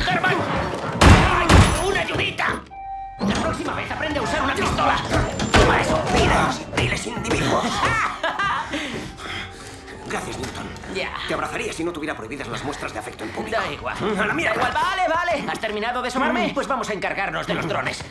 ¡Germán! ¡Una ayudita! La próxima vez aprende a usar una pistola. Toma eso. Miles, miles individuos. Gracias, Newton. Ya. Te abrazaría si no tuviera prohibidas las muestras de afecto en público. Da igual. A Da igual, vale, vale. ¿Has terminado de somarme? Pues vamos a encargarnos de los drones.